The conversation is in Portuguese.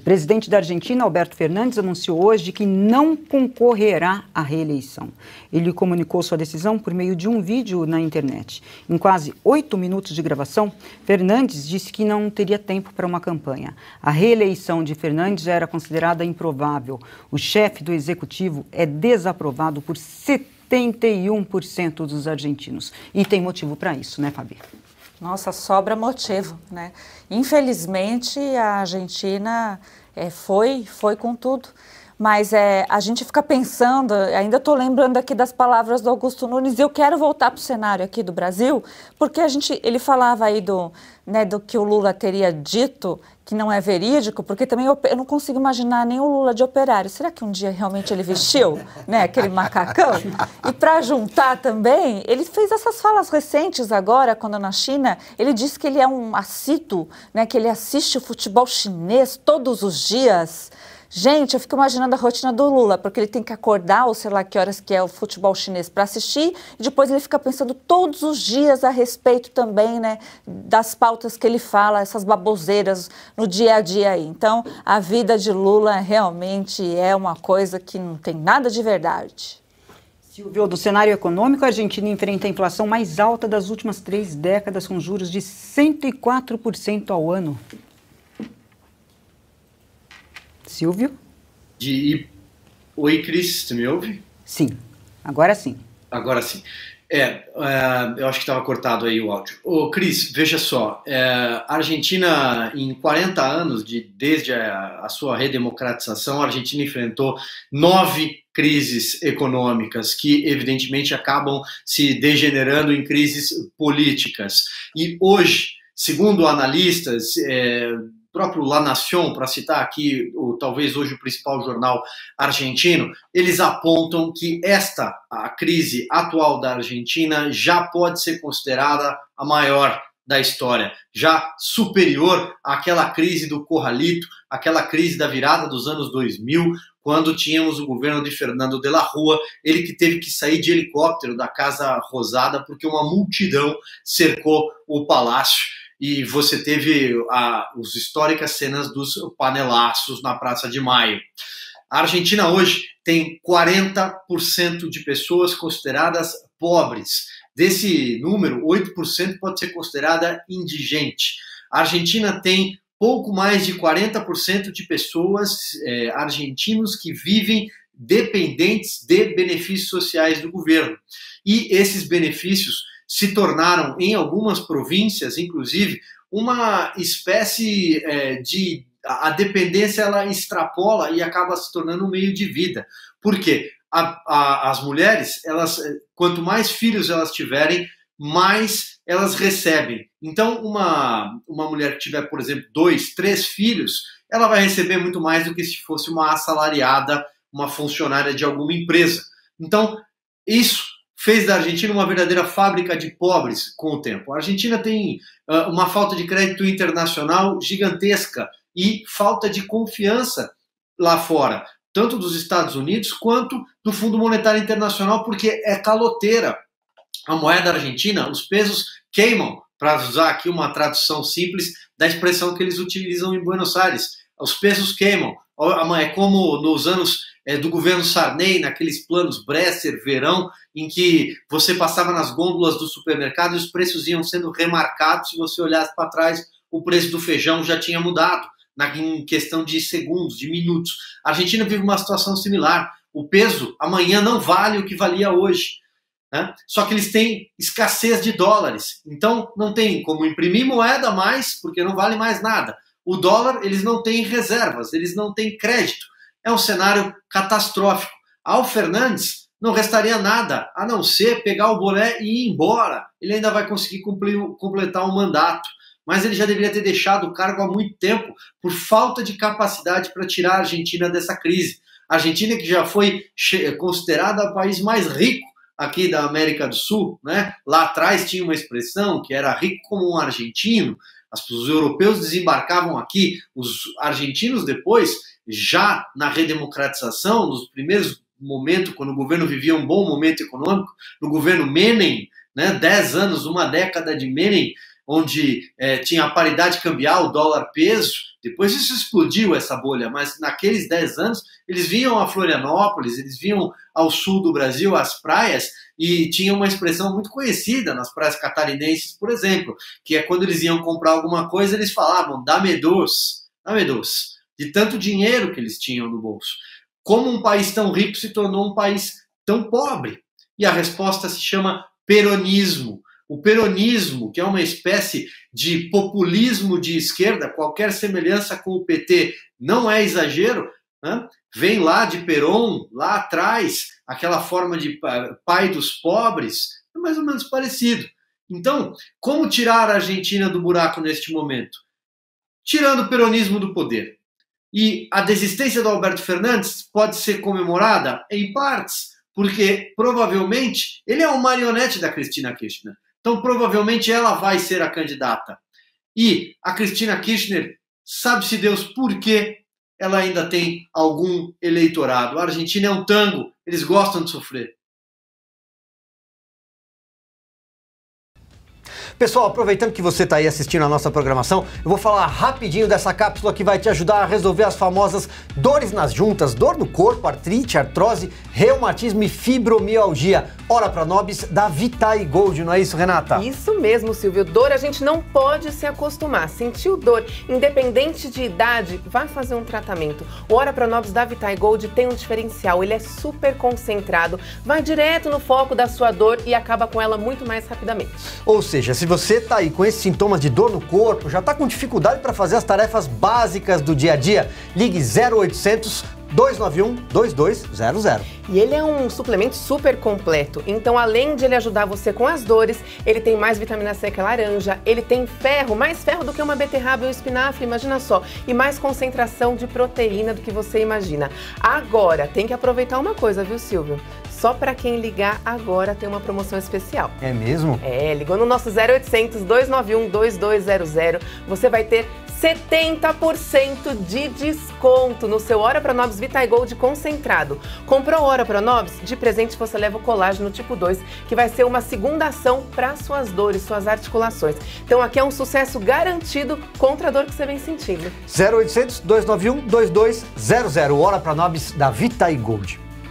presidente da Argentina, Alberto Fernandes, anunciou hoje que não concorrerá à reeleição. Ele comunicou sua decisão por meio de um vídeo na internet. Em quase oito minutos de gravação, Fernandes disse que não teria tempo para uma campanha. A reeleição de Fernandes já era considerada improvável. O chefe do executivo é desaprovado por 71% dos argentinos. E tem motivo para isso, né, Fabi? Nossa, sobra motivo, né? Infelizmente, a Argentina é, foi, foi com tudo. Mas é, a gente fica pensando, ainda estou lembrando aqui das palavras do Augusto Nunes, e eu quero voltar para o cenário aqui do Brasil, porque a gente, ele falava aí do, né, do que o Lula teria dito, que não é verídico, porque também eu, eu, não consigo imaginar nem o Lula de operário. Será que um dia realmente ele vestiu né, aquele macacão? E para juntar também, ele fez essas falas recentes agora, quando na China, ele disse que ele é um assíduo, né, que ele assiste o futebol chinês todos os dias. Gente, eu fico imaginando a rotina do Lula, porque ele tem que acordar, ou sei lá que horas que é o futebol chinês para assistir, e depois ele fica pensando todos os dias a respeito também, né, das pautas que ele fala, essas baboseiras no dia a dia aí. Então, a vida de Lula realmente é uma coisa que não tem nada de verdade. Silvio, do cenário econômico, a Argentina enfrenta a inflação mais alta das últimas três décadas, com juros de 104% ao ano. Silvio? De... Oi, Cris, você me ouve? Sim, agora sim. Agora sim. É, é eu acho que estava cortado aí o áudio. Ô, Cris, veja só, é, a Argentina, em 40 anos, de, desde a, a, sua redemocratização, a Argentina enfrentou nove crises econômicas que, evidentemente, acabam se degenerando em crises políticas. E hoje, segundo analistas, é, próprio La Nación, para citar aqui, o, talvez hoje o principal jornal argentino, eles apontam que esta, a crise atual da Argentina, já pode ser considerada a maior da história, já superior àquela crise do Corralito, aquela crise da virada dos anos 2000, quando tínhamos o governo de Fernando de la Rua, ele que teve que sair de helicóptero da Casa Rosada porque uma multidão cercou o palácio e você teve a, os históricas cenas dos panelaços na Praça de Maio. A Argentina hoje tem 40% de pessoas consideradas pobres. Desse número, 8% pode ser considerada indigente. A Argentina tem pouco mais de 40% de pessoas é, argentinos que vivem dependentes de benefícios sociais do governo. E esses benefícios se tornaram, em algumas províncias, inclusive, uma espécie é, de. A dependência ela extrapola e acaba se tornando um meio de vida. Por quê? A, a, as mulheres, elas, quanto mais filhos elas tiverem, mais elas recebem. Então, uma, uma mulher que tiver, por exemplo, dois, três filhos, ela vai receber muito mais do que se fosse uma assalariada, uma funcionária de alguma empresa. Então, isso fez da Argentina uma verdadeira fábrica de pobres com o tempo. A Argentina tem uh, uma falta de crédito internacional gigantesca e falta de confiança lá fora, tanto dos Estados Unidos quanto do Fundo Monetário Internacional, porque é caloteira. A moeda argentina, os pesos queimam, para usar aqui uma tradução simples da expressão que eles utilizam em Buenos Aires. Os pesos queimam. É como nos anos é, do governo Sarney, naqueles planos Bresser, verão, em que você passava nas gôndolas do supermercado e os preços iam sendo remarcados. Se você olhasse para trás, o preço do feijão já tinha mudado, na, em questão de segundos, de minutos. A Argentina vive uma situação similar. O peso amanhã não vale o que valia hoje. Né? Só que eles têm escassez de dólares. Então não tem como imprimir moeda mais, porque não vale mais nada. O dólar, eles não têm reservas, eles não têm crédito. É um cenário catastrófico. Ao Fernandes não restaria nada a não ser pegar o boné e ir embora. Ele ainda vai conseguir cumprir, completar um mandato. Mas ele já deveria ter deixado o cargo há muito tempo por falta de capacidade para tirar a Argentina dessa crise. A Argentina, que já foi considerada o país mais rico aqui da América do Sul, né? Lá atrás tinha uma expressão que era rico como um argentino. Os europeus desembarcavam aqui, os argentinos depois já na redemocratização, nos primeiros momentos, quando o governo vivia um bom momento econômico, no governo Menem, né, 10 anos, uma década de Menem, onde é, tinha a paridade cambial, dólar peso, Depois isso explodiu, essa bolha, mas naqueles 10 anos eles vinham a Florianópolis, eles vinham ao sul do Brasil, às praias, e tinha uma expressão muito conhecida nas praias catarinenses, por exemplo, que é quando eles iam comprar alguma coisa, eles falavam, dá-me doce, dá-me doce, de tanto dinheiro que eles tinham no bolso. Como um país tão rico se tornou um país tão pobre? E a resposta se chama peronismo. O peronismo, que é uma espécie de populismo de esquerda, qualquer semelhança com o PT não é exagero, né? vem lá de Peron, lá atrás, aquela forma de pai dos pobres, é mais ou menos parecido. Então, como tirar a Argentina do buraco neste momento? Tirando o peronismo do poder. E a desistência do Alberto Fernandes pode ser comemorada em partes, porque provavelmente ele é um marionete da Cristina Kirchner. Então, provavelmente ela vai ser a candidata. E a Cristina Kirchner, sabe-se Deus por que ela ainda tem algum eleitorado. A Argentina é um tango, eles gostam de sofrer. Pessoal, aproveitando que você está aí assistindo a nossa programação, eu vou falar rapidinho dessa cápsula que vai te ajudar a resolver as famosas dores nas juntas, dor no corpo, artrite, artrose, reumatismo e fibromialgia. Ora para nobis da Vitae Gold, não é isso, Renata? Isso mesmo, Silvio. Dor a gente não pode se acostumar. Sentiu dor, independente de idade, vai fazer um tratamento. O Ora para nobis da Vitae Gold tem um diferencial, ele é super concentrado, vai direto no foco da sua dor e acaba com ela muito mais rapidamente. Ou seja, se você está aí com esses sintomas de dor no corpo, já está com dificuldade para fazer as tarefas básicas do dia a dia, ligue 0800 291 2200. E ele é um suplemento super completo. Então, além de ele ajudar você com as dores, ele tem mais vitamina C que a laranja, ele tem ferro, mais ferro do que uma beterraba e um espinafre, imagina só, e mais concentração de proteína do que você imagina. Agora, tem que aproveitar uma coisa, viu, Silvio? Só para quem ligar agora tem uma promoção especial. É mesmo? É, ligou no nosso 0800 291 2200, você vai ter 70% de desconto no seu Hora Pronobis Vitae Gold concentrado. Comprou Hora Pronobis? De presente você leva o colágeno tipo 2, que vai ser uma segunda ação para suas dores, suas articulações. Então aqui é um sucesso garantido contra a dor que você vem sentindo. 0800 291 2200 Hora Pronobis da Vitae Gold.